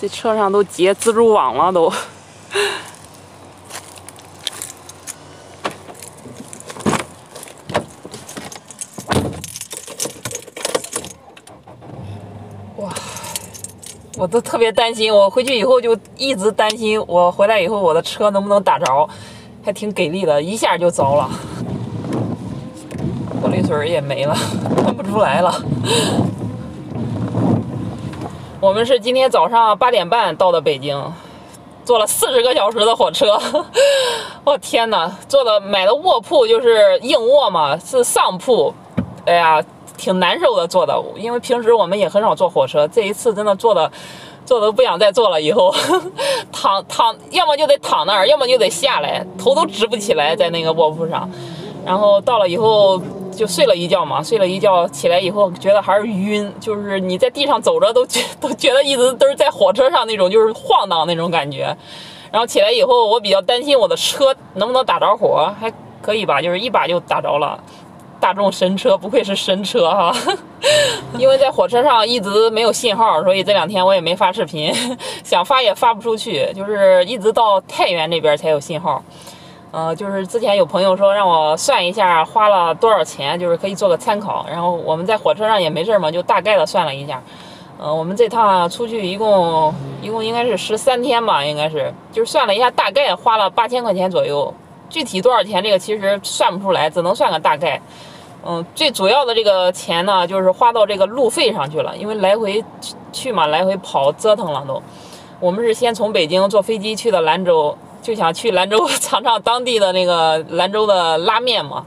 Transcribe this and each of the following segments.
这车上都结蜘蛛网了都。哇，我都特别担心，我回去以后就一直担心，我回来以后我的车能不能打着，还挺给力的，一下就着了，玻璃水也没了，喷不出来了。我们是今天早上八点半到的北京，坐了四十个小时的火车，我天哪！坐的买的卧铺就是硬卧嘛，是上铺，哎呀。挺难受的，坐的，因为平时我们也很少坐火车，这一次真的坐的，坐的不想再坐了。以后 躺躺，要么就得躺那儿，要么就得下来，头都直不起来，在那个卧铺上。然后到了以后就睡了一觉嘛，睡了一觉起来以后觉得还是晕，就是你在地上走着都觉都觉得一直都是在火车上那种就是晃荡那种感觉。然后起来以后，我比较担心我的车能不能打着火，还可以吧，就是一把就打着了。大众神车，不愧是神车哈！因为在火车上一直没有信号，所以这两天我也没发视频，想发也发不出去，就是一直到太原那边才有信号。呃，就是之前有朋友说让我算一下花了多少钱，就是可以做个参考。然后我们在火车上也没事嘛，就大概的算了一下。呃，我们这趟出去一共一共应该是十三天吧，应该是，就是算了一下，大概花了八千块钱左右。具体多少钱，这个其实算不出来，只能算个大概。嗯，最主要的这个钱呢，就是花到这个路费上去了，因为来回去嘛，来回跑折腾了都。我们是先从北京坐飞机去的兰州，就想去兰州尝尝当地的那个兰州的拉面嘛。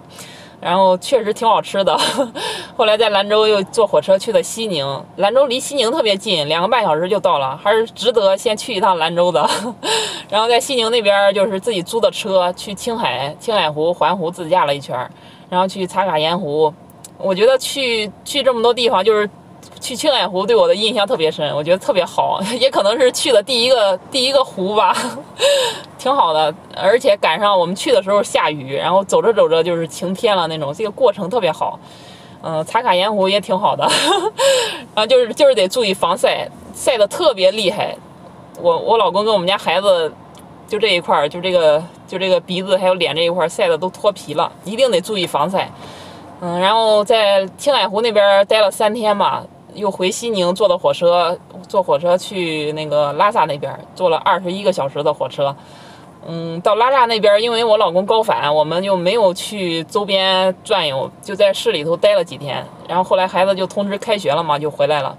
然后确实挺好吃的。后来在兰州又坐火车去的西宁，兰州离西宁特别近，两个半小时就到了，还是值得先去一趟兰州的。然后在西宁那边就是自己租的车去青海、青海湖、环湖自驾了一圈，然后去茶卡盐湖。我觉得去去这么多地方就是。去青海湖对我的印象特别深，我觉得特别好，也可能是去的第一个第一个湖吧，挺好的。而且赶上我们去的时候下雨，然后走着走着就是晴天了那种，这个过程特别好。嗯，茶卡盐湖也挺好的，啊，就是就是得注意防晒，晒得特别厉害。我我老公跟我们家孩子就这一块儿，就这个就这个鼻子还有脸这一块儿晒得都脱皮了，一定得注意防晒。嗯，然后在青海湖那边待了三天吧。又回西宁坐的火车，坐火车去那个拉萨那边，坐了二十一个小时的火车。嗯，到拉萨那边，因为我老公高反，我们就没有去周边转悠，就在市里头待了几天。然后后来孩子就通知开学了嘛，就回来了。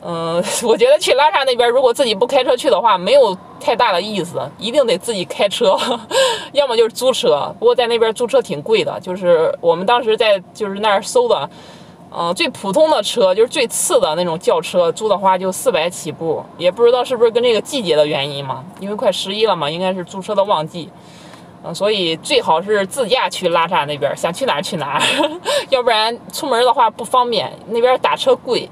嗯，我觉得去拉萨那边，如果自己不开车去的话，没有太大的意思，一定得自己开车，要么就是租车。不过在那边租车挺贵的，就是我们当时在就是那儿搜的。嗯，最普通的车就是最次的那种轿车，租的话就四百起步，也不知道是不是跟这个季节的原因嘛，因为快十一了嘛，应该是租车的旺季，嗯，所以最好是自驾去拉萨那边，想去哪儿去哪儿，要不然出门的话不方便，那边打车贵，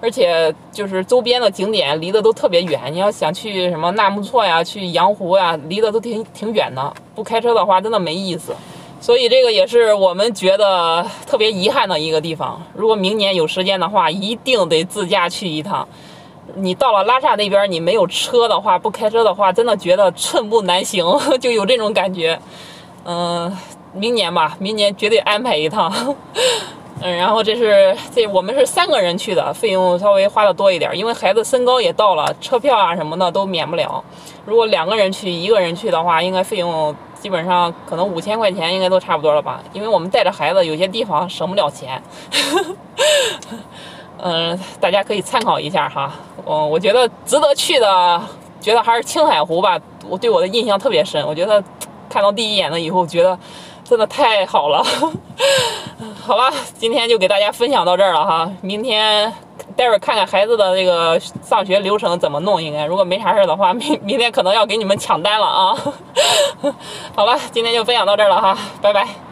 而且就是周边的景点离得都特别远，你要想去什么纳木错呀，去羊湖呀，离得都挺挺远的，不开车的话真的没意思。所以这个也是我们觉得特别遗憾的一个地方。如果明年有时间的话，一定得自驾去一趟。你到了拉萨那边，你没有车的话，不开车的话，真的觉得寸步难行，就有这种感觉。嗯，明年吧，明年绝对安排一趟。嗯，然后这是这我们是三个人去的，费用稍微花的多一点，因为孩子身高也到了，车票啊什么的都免不了。如果两个人去，一个人去的话，应该费用。基本上可能五千块钱应该都差不多了吧，因为我们带着孩子，有些地方省不了钱。嗯，大家可以参考一下哈。嗯我觉得值得去的，觉得还是青海湖吧。我对我的印象特别深，我觉得看到第一眼了以后，觉得真的太好了。好吧，今天就给大家分享到这儿了哈，明天。待会儿看看孩子的这个上学流程怎么弄，应该如果没啥事儿的话，明明天可能要给你们抢单了啊。好吧，今天就分享到这儿了哈，拜拜。